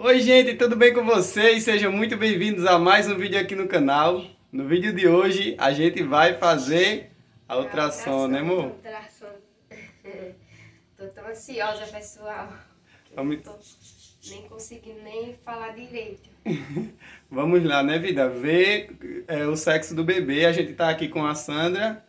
Oi gente, tudo bem com vocês? Sejam muito bem-vindos a mais um vídeo aqui no canal. No vídeo de hoje a gente vai fazer a ultrassom, né amor? Ultrassom. Tô tão ansiosa, pessoal. Vamos- tô nem conseguindo nem falar direito. Vamos lá, né vida? Ver é, o sexo do bebê. A gente tá aqui com a Sandra,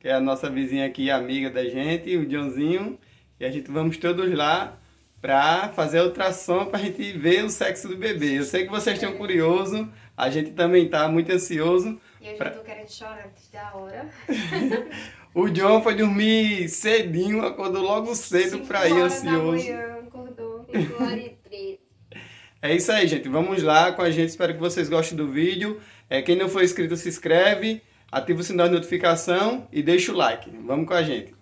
que é a nossa vizinha aqui, amiga da gente, o Johnzinho. E a gente vamos todos lá pra fazer a ultrassom pra gente ver o sexo do bebê. Eu sei que vocês estão curiosos, a gente também tá muito ansioso. E eu já Pra- tô querendo chorar antes da hora. O John foi dormir cedinho, acordou logo cedo pra ir horas da ansioso. manhã, acordou. 5 horas 13. É isso aí, gente. Vamos lá com a gente. Espero que vocês gostem do vídeo. É, quem não for inscrito, se inscreve, ativa o sinal de notificação e deixa o like. Vamos com a gente.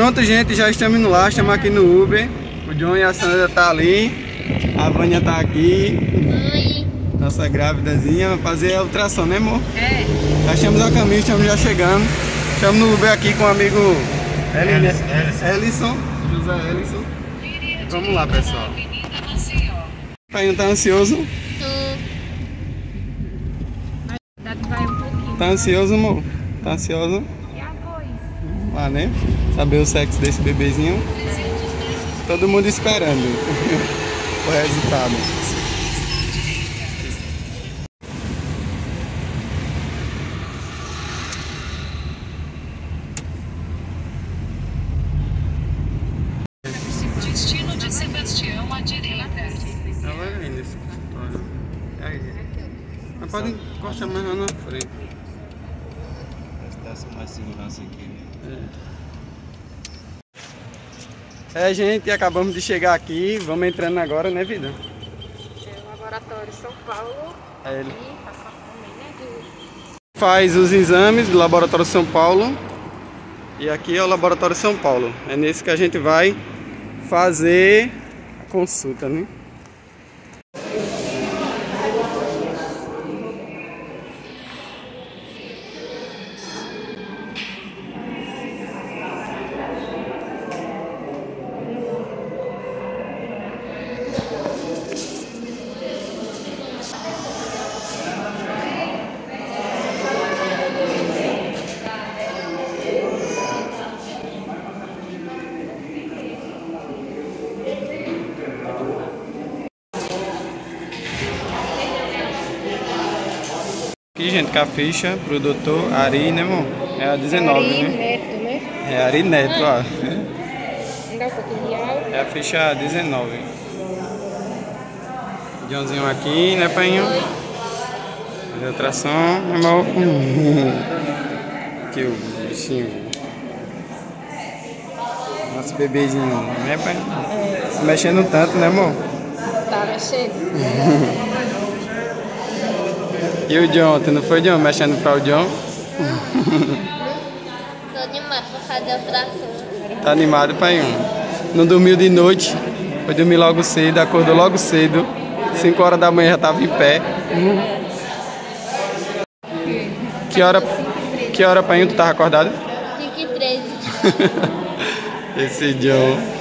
Pronto, gente, já estamos indo lá, estamos aqui no Uber. O John e a Sandra tá ali, a Vânia tá aqui, Oi. nossa grávidazinha, vai fazer a ultrassom, né amor? É. Já estamos a caminho, estamos já chegando. Estamos no Uber aqui com o amigo Ellison, Ellison, José Ellison. Vamos lá, pessoal. O pai não tá ansioso? Tô. Tá ansioso, amor? Tá ansioso? E a voz? Vamos né? Saber o sexo desse bebezinho. Todo mundo esperando o resultado. Destino de Sebastião à direita. Ela vai vir nesse consultório. Aí. Mas pode encostar mais lá na frente. Dá mais aqui. É, gente, acabamos de chegar aqui. Vamos entrando agora, né, vida? É o Laboratório São Paulo. É ele. Também, né? Faz os exames do Laboratório São Paulo. E aqui é o Laboratório São Paulo. É nesse que a gente vai fazer a consulta, né? Aqui, gente, com a ficha pro doutor Ari, né, amor? É a 19, né? Neto, né? É Ari Neto, ó. Água. É a ficha 19. Joãozinho aqui, né, painho? Fazer ultrassom, amor. Aqui o bichinho. Nosso bebezinho, né, pai? Se mexendo tanto, né, amor? Tá mexendo? E o John, tu não foi, John? Mexendo pra o John? Tô animado pra fazer a ultrassom. Tá animado, pai? Não dormiu de noite, foi dormir logo cedo, acordou logo cedo. 5 horas da manhã já tava em pé. Que hora, que hora, pai, tu tava acordado? 5 e 13. Esse John.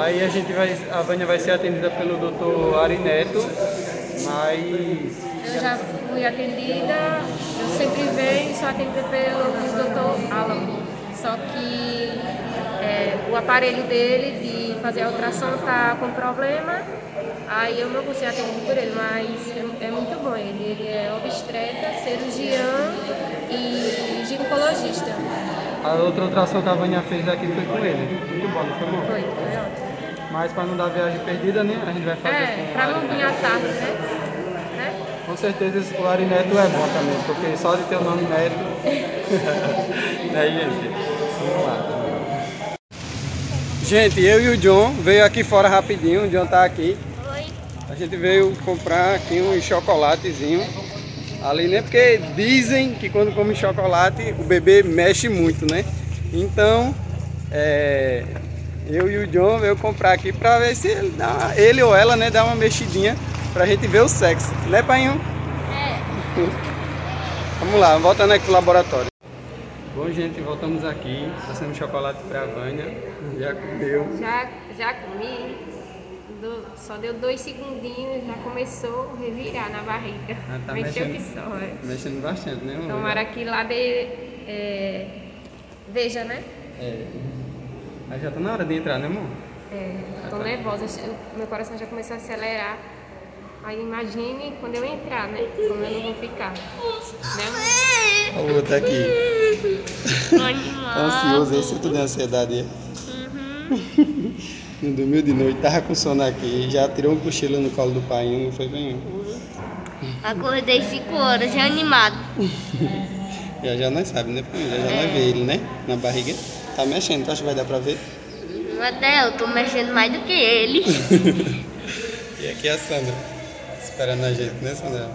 Aí a gente vai, a Vânia vai ser atendida pelo Dr. Ari Neto, mas Eu já fui atendida, eu sempre venho sou atendida pelo Dr. Alan. Só que é, o aparelho dele de fazer a ultrassom tá com problema, aí eu não consigo atender por ele, mas é, é muito bom ele. Ele é obstetra, cirurgião e ginecologista. a outra ultrassom que a Vânia fez aqui foi com ele. Muito bom, não foi bom? Foi, foi ótimo. Mas para não dar viagem perdida, né? A gente vai fazer É, com o não vir à tarde, né? né? Com certeza esse- o Ari Neto é bom também, porque só de ter o nome Neto. né, gente? Vamos lá. Gente, eu e o John veio aqui fora rapidinho, o John tá aqui. Oi. A gente veio comprar aqui um chocolatezinho ali, né? Porque dizem que quando come chocolate o bebê mexe muito, né? Então, é, Eu e o John veio comprar aqui pra ver se ele, dá ele ou ela, né, dá uma mexidinha pra gente ver o sexo. Né, painho? É. Vamos lá, voltando aqui pro laboratório. Bom, gente, voltamos aqui. Passando chocolate pra Vânia. Já comeu. Já, já comi, do- só deu dois segundinhos, já começou a revirar na barriga. Ah, tá Mexeu mexendo. que só, é. Mexendo bastante, né? Tomara que lá dê. é, veja, né? É. Aí já tá na hora de entrar, né, amor? É, tô nervosa, eu- meu coração já começou a acelerar. Aí imagine quando eu entrar, né? Como eu não vou ficar. Né? Olha o outro aqui. Tá Animado. ansioso, esse tudo é ansiedade. Uhum. Não dormiu de noite, tava com sono aqui. Já tirou um cochilo no colo do pai, não foi bem. Acordei 5 horas, já animado. Já já nós sabemos, né? pai? Já já nós vê ele, né? Na barriga. Tá mexendo, tu acha que vai dar pra ver? Até eu tô mexendo mais do que ele. E aqui é a Sandra, esperando a gente, né, Sandra?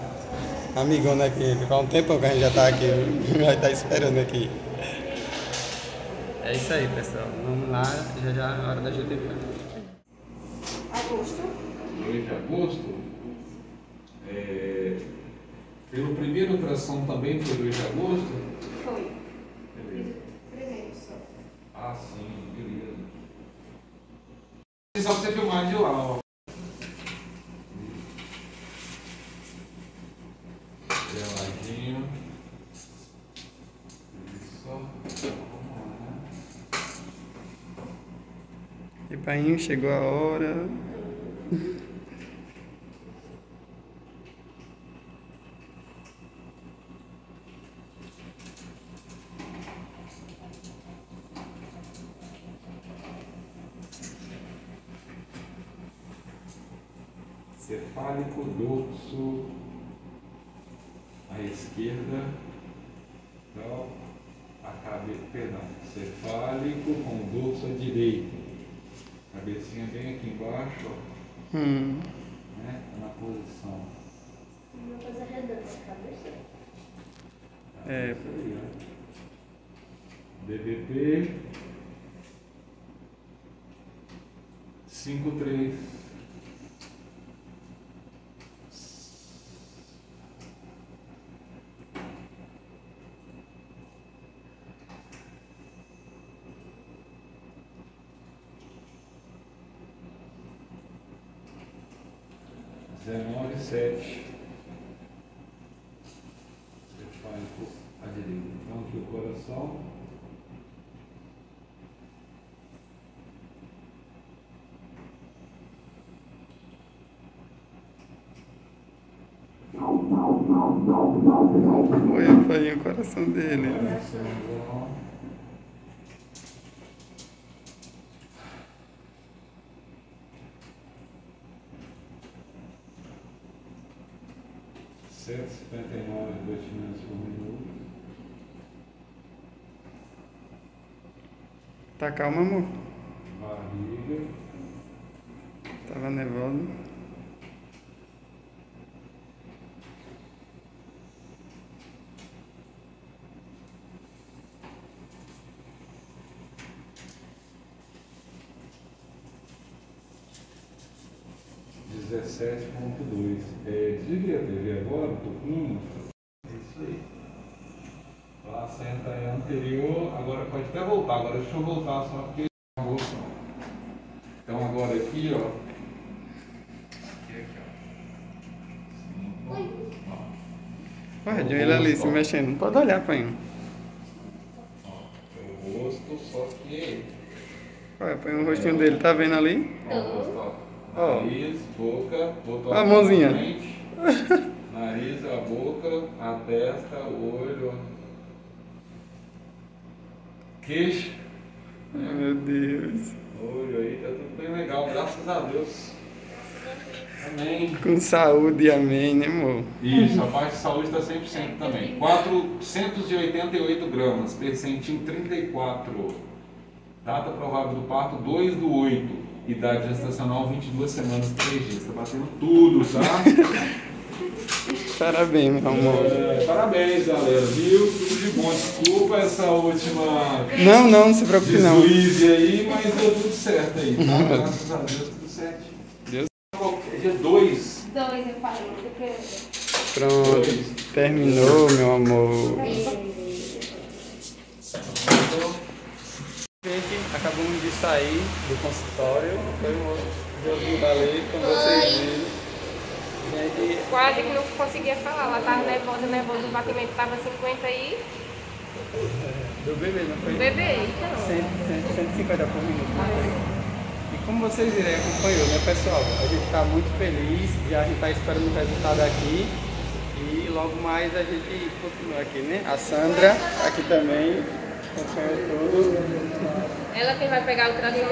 Amigona aqui, faz um tempão que a gente já tá aqui, vai estar esperando aqui. É isso aí, pessoal. Vamos lá, já já é hora da gente entrar. 8 de agosto, é, pelo primeiro ultrassom também foi 2 de agosto? Foi. Beleza. Primeiro só. Ah, sim, beleza. Só pra você filmar de lá, ó. Geladinho. Isso. Vamos lá. Chegou a hora. Cefálico, dorso à esquerda. Então, a cabeça, perdão, cefálico com dorso à direita. Cabecinha bem aqui embaixo, ó, Hum. né? Na posição. Uma coisa redonda cabeça. É. Isso aí, ó. DVP 53. sete cefálico à direita. Então aqui o coração. Oi, foi o coração dele. Né? 59 batimentos por minuto. Tá calma, amor? Barriga. Tava nervosa. Desliguei a TV agora, um pouquinho. É isso aí. Lá senta é anterior, agora pode até voltar, agora deixa eu voltar só porque a bolsa. Então agora aqui, ó. Aqui, aqui, ó. Ó. Olha, ele ali se mexendo. Não pode olhar, painho. Ó, é o rosto, só que. Olha, põe o rostinho dele, tá vendo ali? Ó, o rosto, ó. Ó. Nariz, boca, botou A mãozinha. Nariz, a boca, a testa, o olho. Queixo. Ai, meu Deus. Olho aí, tá tudo bem legal, graças a Deus. Amém. Com saúde, amém, né, amor? Isso, a parte de saúde está 100% também. 488 gramas, percentil 34. Data provável do parto 2 do 8. Idade gestacional 22 semanas 3 dias. Tá batendo tudo, tá? Parabéns, meu amor. É, parabéns, galera, viu? Tudo de bom. Desculpa essa última Não, não, não se preocupe não. aí, mas deu tudo certo aí, tá? Graças a Deus, tudo certo. Deus. É dia 2. Dois, eu falei. porque- Pronto, terminou, meu amor. Gente, acabamos de sair do consultório. Foi um joguinho balé, como vocês viram. Quase que não conseguia falar. Ela tava nervosa, nervosa. O batimento tava 50 e. do bebê, não foi? Bebê, então. 100, 100, 150 por minuto. E como vocês viram, acompanhou, né, pessoal? A gente está muito feliz, já a gente está esperando o resultado aqui. E logo mais a gente continua aqui, né? A Sandra aqui também, acompanhou tudo. Ela quem vai pegar o tração e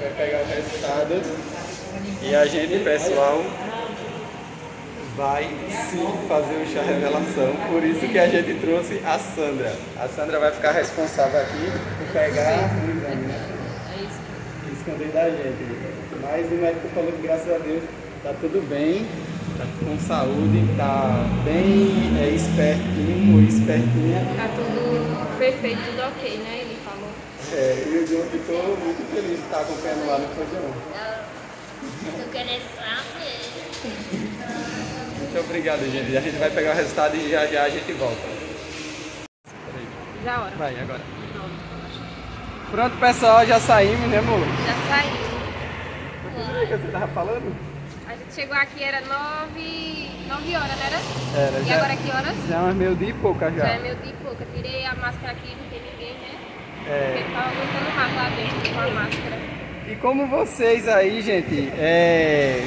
vai pegar o resultado. E a gente, pessoal, vai sim fazer o chá revelação. Por isso que a gente trouxe a Sandra. A Sandra vai ficar responsável aqui por pegar o exame, né? É isso. Esconder da gente. Mas o médico falou que graças a Deus tá tudo bem, tá com saúde, tá bem é, espertinho espertinha. Tá tudo perfeito, tudo ok, né? Ele falou. É, e o John ficou muito feliz de estar acompanhando lá no Fojão. Tô querendo saber. Muito obrigado, gente. A gente vai pegar o resultado e já já a gente volta. Já a hora. Vai, agora. Pronto, pessoal, já saímos, né, amor? Já saiu. O que você tava falando? A gente chegou aqui, era 9, 9 horas, né? Era? Era, E já, agora que horas? já é umas meio dia e pouca já. Já é meio dia e pouca. Tirei a máscara aqui, não tem ninguém, né? É. Porque tava aguentando rápido lá dentro com a máscara. E como vocês aí, gente, é,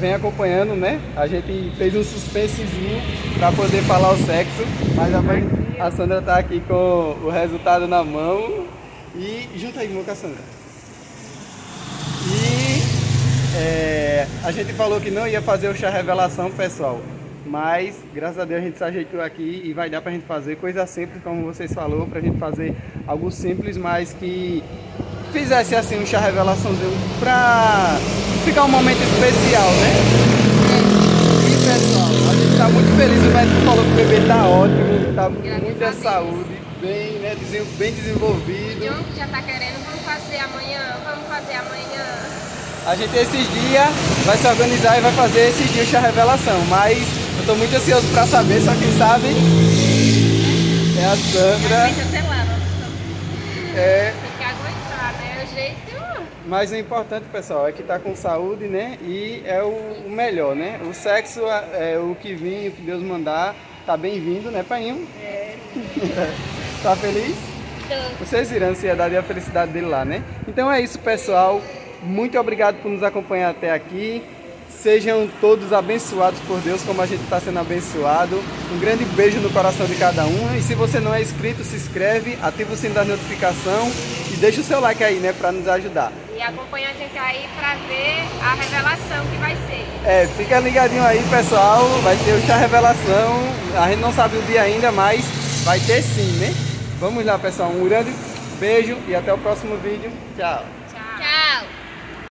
vem acompanhando, né? A gente fez um suspensezinho para poder falar o sexo, mas a, mãe- a Sandra tá aqui com o resultado na mão. E junta aí, com a Sandra. E é, a gente falou que não ia fazer o chá revelação, pessoal. Mas, graças a Deus, a gente se ajeitou aqui e vai dar pra gente fazer coisa simples, como vocês falou, pra gente fazer algo simples, mas que fizesse assim um chá revelaçãozinho pra ficar um momento especial, né? E pessoal, a gente tá muito feliz, o médico falou que o bebê tá ótimo, tá com Graças muita saúde, bem, né, bem desenvolvido. John que já tá querendo, vamos fazer amanhã, vamos fazer amanhã. A gente esses dias vai se organizar e vai fazer esse dia o chá revelação, mas eu tô muito ansioso pra saber, só quem sabe é a Sandra. É, Tem que aguentar, né? O jeito. Mas o importante, pessoal, é que tá com saúde, né? E é o, o melhor, né? O sexo é, é o que vem, o que Deus mandar, tá bem-vindo, né, painho? É. tá feliz? Vocês viram a ansiedade e a felicidade dele lá, né? Então é isso, pessoal. Muito obrigado por nos acompanhar até aqui. Sejam todos abençoados por Deus, como a gente está sendo abençoado. Um grande beijo no coração de cada um. E se você não é inscrito, se inscreve, ativa o sino da notificação e deixa o seu like aí, né, para nos ajudar. E acompanha a gente aí pra ver a revelação que vai ser. É, fica ligadinho aí, pessoal. Vai ter o chá revelação. A gente não sabe o dia ainda, mas vai ter sim, né? Vamos lá, pessoal. Um grande beijo e até o próximo vídeo. Tchau.